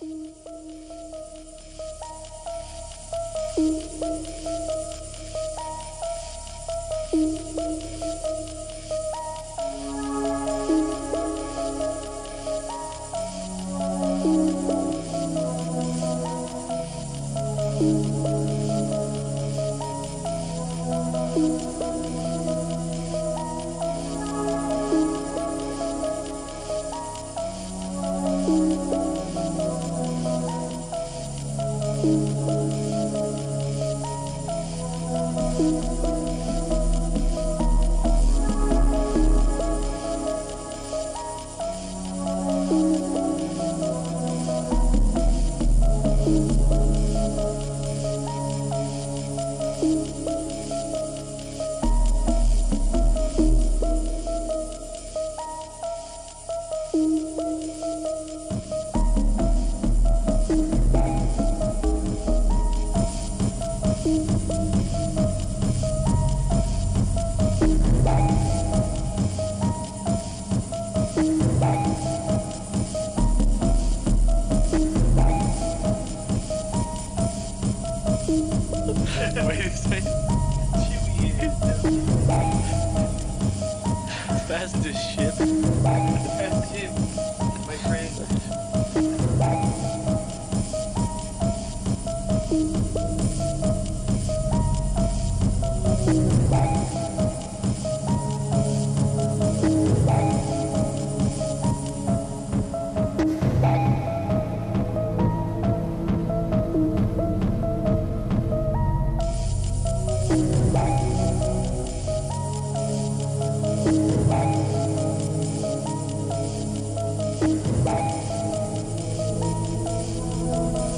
Thank you. Wait a second. Fast as shit. Fast as shit, my friend.